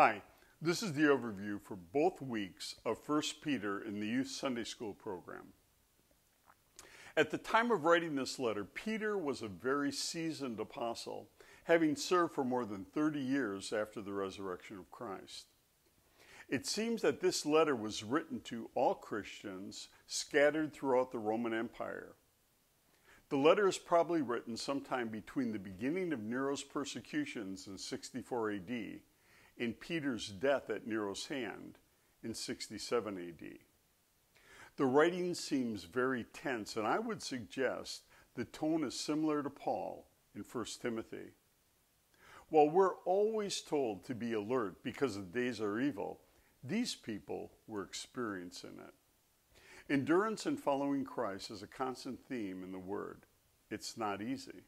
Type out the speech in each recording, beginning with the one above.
Hi, this is the overview for both weeks of 1 Peter in the Youth Sunday School program. At the time of writing this letter, Peter was a very seasoned apostle, having served for more than 30 years after the resurrection of Christ. It seems that this letter was written to all Christians scattered throughout the Roman Empire. The letter is probably written sometime between the beginning of Nero's persecutions in 64 AD and Peter's death at Nero's hand in 67 AD. The writing seems very tense, and I would suggest the tone is similar to Paul in 1 Timothy. While we're always told to be alert because the days are evil, these people were experiencing it. Endurance and following Christ is a constant theme in the Word. It's not easy.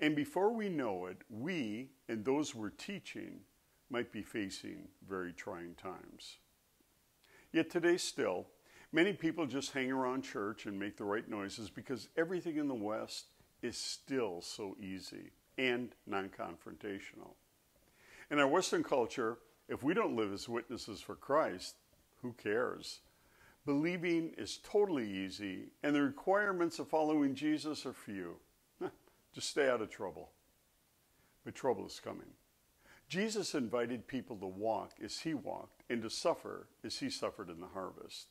And before we know it, we and those we're teaching might be facing very trying times. Yet today, still, many people just hang around church and make the right noises because everything in the West is still so easy and non confrontational. In our Western culture, if we don't live as witnesses for Christ, who cares? Believing is totally easy, and the requirements of following Jesus are few. Just stay out of trouble. But trouble is coming. Jesus invited people to walk as he walked and to suffer as he suffered in the harvest.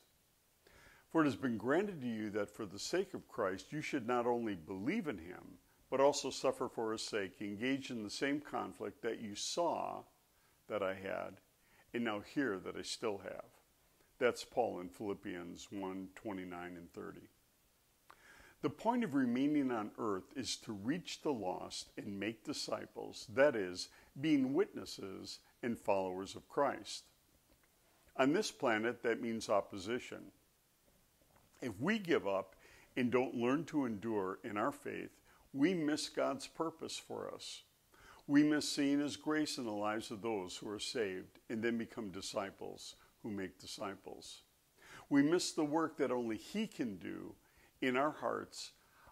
For it has been granted to you that for the sake of Christ you should not only believe in him, but also suffer for his sake, engage in the same conflict that you saw that I had, and now hear that I still have. That's Paul in Philippians 1 29 and 30. The point of remaining on earth is to reach the lost and make disciples, that is, being witnesses and followers of Christ. On this planet, that means opposition. If we give up and don't learn to endure in our faith, we miss God's purpose for us. We miss seeing His grace in the lives of those who are saved and then become disciples who make disciples. We miss the work that only He can do in our hearts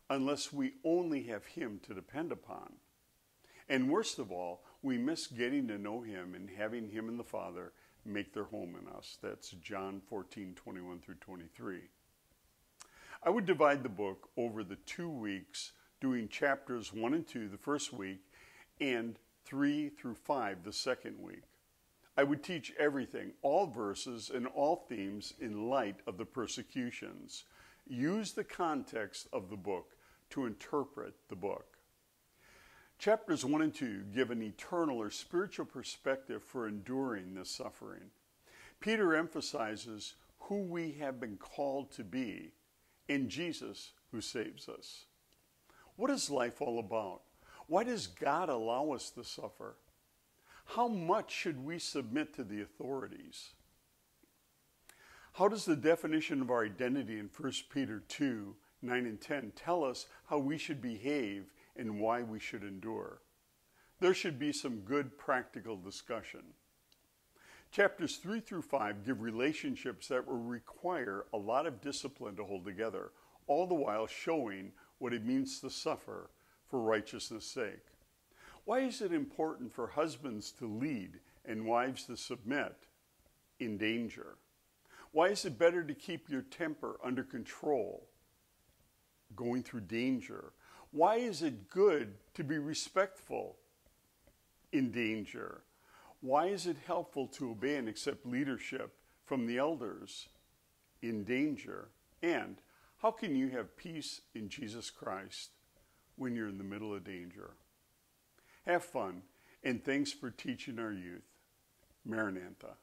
unless we only have Him to depend upon. And worst of all, we miss getting to know Him and having Him and the Father make their home in us. That's John 14, 21 through 23. I would divide the book over the two weeks, doing chapters 1 and 2 the first week and 3 through 5 the second week. I would teach everything, all verses and all themes in light of the persecutions. Use the context of the book to interpret the book. Chapters 1 and 2 give an eternal or spiritual perspective for enduring this suffering. Peter emphasizes who we have been called to be in Jesus who saves us. What is life all about? Why does God allow us to suffer? How much should we submit to the authorities? How does the definition of our identity in 1 Peter 2 9 and 10 tell us how we should behave and why we should endure? There should be some good practical discussion. Chapters 3 through 5 give relationships that will require a lot of discipline to hold together, all the while showing what it means to suffer for righteousness' sake. Why is it important for husbands to lead and wives to submit in danger? Why is it better to keep your temper under control going through danger? Why is it good to be respectful in danger? Why is it helpful to obey and accept leadership from the elders in danger? And how can you have peace in Jesus Christ when you're in the middle of danger? Have fun, and thanks for teaching our youth. Maranatha.